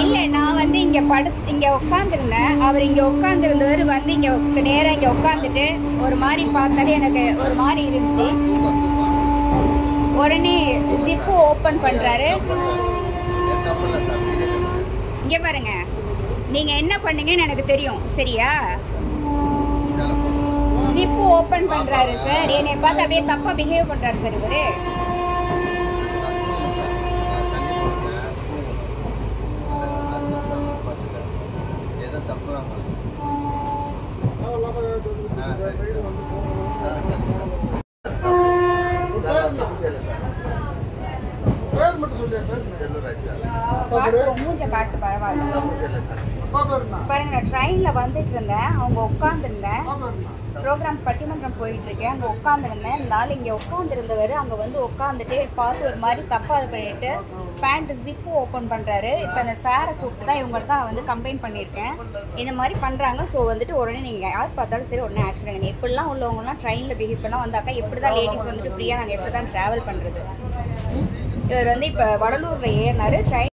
இல்ல நான் வந்து இங்க படு இங்க உட்காந்துருந்தேன் அவர் இங்க உட்காந்துருந்தவர் வந்து இங்க நேரம் இங்கே இங்க உட்காந்துட்டு ஒரு மாதிரி பார்த்தாலே எனக்கு ஒரு மாதிரி இருந்துச்சு. உடனே ஜிப்பு ஓபன் பண்றாரு. இங்க பாருங்க. நீங்க என்ன பண்ணுங்கன்னு எனக்கு தெரியும். சரியா? ஜிப்பு ஓபன் பண்றாரு சார் என்னை பார்த்து அப்படியே தப்பா பிஹேவ் பண்றாரு சார் இவரு. மூஞ்ச காட்டு பரவாயில்ல பாருங்க ட்ரெயின்ல வந்துட்டு இருந்தேன் அவங்க உட்காந்துருந்தேன் ப்ரோக்ராம் பட்டிமன்றம் போயிட்டு இருக்கேன் அங்கே உட்காந்துருந்தேன் இந்த இங்கே உட்காந்துருந்தவர் அங்கே வந்து உட்காந்துட்டு பார்த்து ஒரு மாதிரி தப்பாக இது பண்ணிட்டு பேண்ட் ஜிப்பு ஓப்பன் பண்ணுறாரு இப்போ அந்த சாரை கூப்பிட்டு தான் இவங்கள்ட்ட தான் வந்து கம்ப்ளைண்ட் பண்ணியிருக்கேன். இந்த மாதிரி பண்ணுறாங்க ஸோ வந்துட்டு உடனே நீங்கள் யார் பார்த்தாலும் சரி உடனே ஆக்ஷன் எடுங்க. எப்படிலாம் உள்ளவங்கலாம் ட்ரெயினில் பிஹேவ் பண்ணா வந்தாக்கா எப்படி தான் லேடிஸ் வந்துட்டு ஃப்ரீயாக நாங்கள் எப்படி தான் ட்ராவல் பண்ணுறது இவர் வந்து இப்ப வடலூர்ல ஏறினாரு. ட்ரெயின்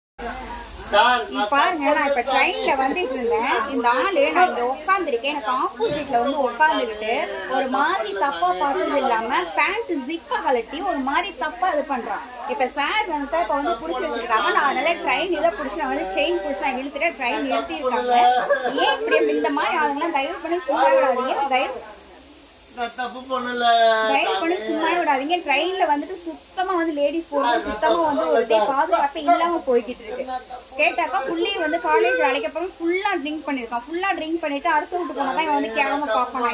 பாருங்க நான் இப்ப ட்ரெயின்ல வந்துட்டு இருந்தேன். இந்த ஆளு நான் இங்க உட்காந்துருக்கேன் எனக்கு ஆப்போசிட்ல வந்து உட்காந்துக்கிட்டு ஒரு மாதிரி தப்பா பார்த்தது இல்லாம பேண்ட் ஜிப்ப கழட்டி ஒரு மாதிரி தப்பா இது பண்றான். இப்ப சார் வந்து இப்ப வந்து புடிச்சு வச்சிருக்காங்க. நான் அதனால ட்ரெயின் இதை புடிச்சு நான் வந்து செயின் புடிச்சு நான் இழுத்துட்டு ட்ரெயின் நிறுத்திருக்காங்க ஏன் இப்படி இந்த மாதிரி ஆளுங்களாம் தயவு பண்ணி சும்மா விடாதீங்க. தயவு தப்பு பண்ணல. தயவு பண்ணி சும்மா விடாதீங்க. ட்ரெயின்ல வந்துட்டு சுத்தமா வந்து லேடிஸ் போறது சுத்தமா வந்து ஒரு இதே பாதுகாப்பு இல்லாம போய்கிட்டு இருக்கு. கேட்டாக்கா புள்ளி வந்து காலேஜ் அழைக்கப்பறம் ஃபுல்லா ட்ரிங்க் பண்ணிருக்கான் ஃபுல்லா ட்ரிங்க் பண்ணிட்டு அடுத்த விட்டு போனா தான் இவன் வந்து கேவலமா பாப்பானா